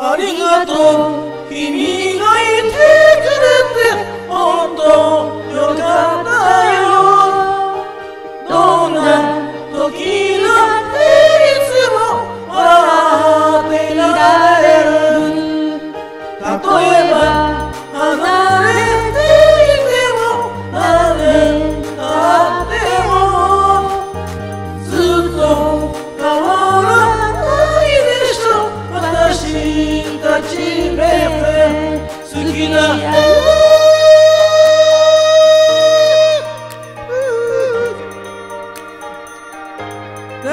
ありがとう。君がいてくれて本当こ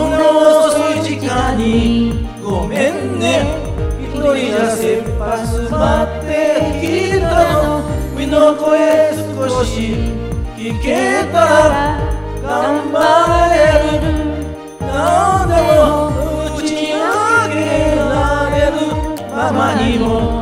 の遅い時間にごめんね。一人じゃ切羽詰まってきっとの。身の声少し聞けたら頑張れる。amanimo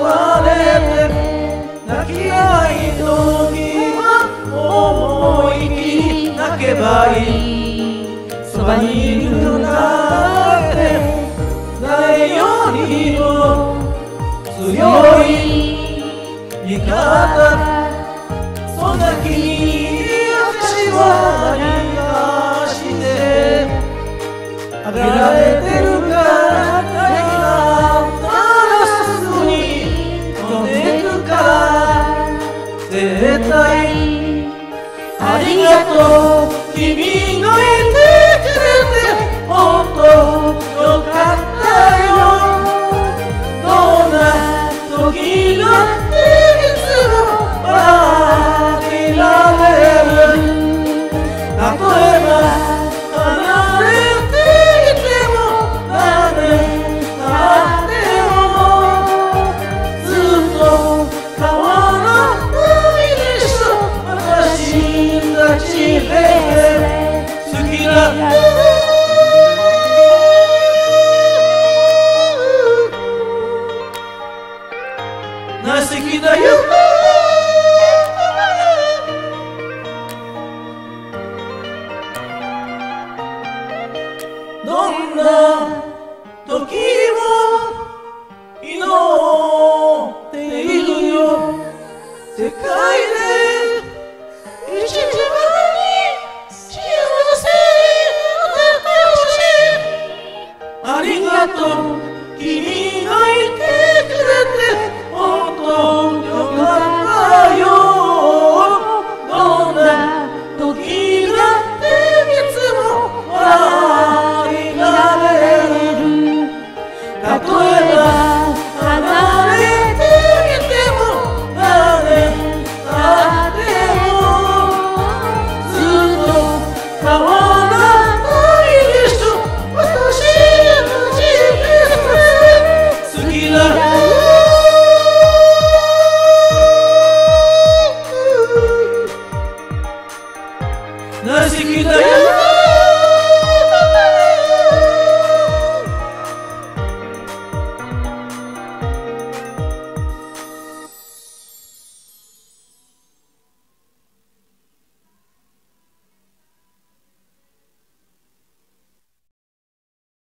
われて泣きたい時は思いき泣けばいいそばにいるなんて誰よりも強い味方そんな気に私は何かしてあげられてるありがとう。君の笑顔で本当よかったよ。どんな時だっ Nancy é Quintanilha!